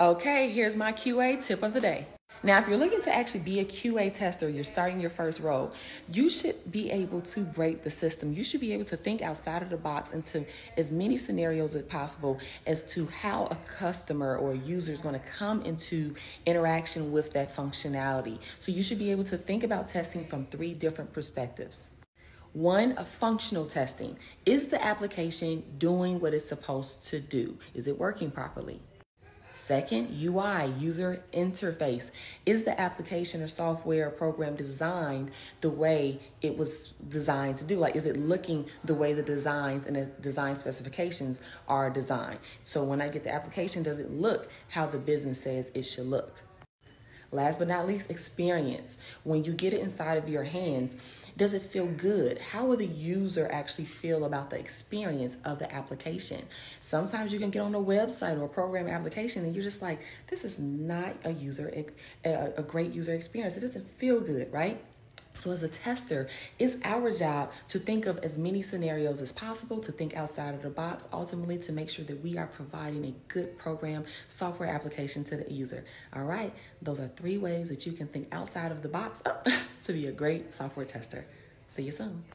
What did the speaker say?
Okay, here's my QA tip of the day. Now, if you're looking to actually be a QA tester, you're starting your first role, you should be able to break the system. You should be able to think outside of the box into as many scenarios as possible as to how a customer or a user is going to come into interaction with that functionality. So you should be able to think about testing from three different perspectives. One, a functional testing. Is the application doing what it's supposed to do? Is it working properly? Second, UI, user interface. Is the application or software or program designed the way it was designed to do? Like, is it looking the way the designs and the design specifications are designed? So when I get the application, does it look how the business says it should look? Last but not least, experience. When you get it inside of your hands, does it feel good? How will the user actually feel about the experience of the application? Sometimes you can get on a website or a program application and you're just like, this is not a user, a, a great user experience. It doesn't feel good, right? So, as a tester, it's our job to think of as many scenarios as possible, to think outside of the box, ultimately to make sure that we are providing a good program software application to the user. All right, those are three ways that you can think outside of the box to be a great software tester. See you soon.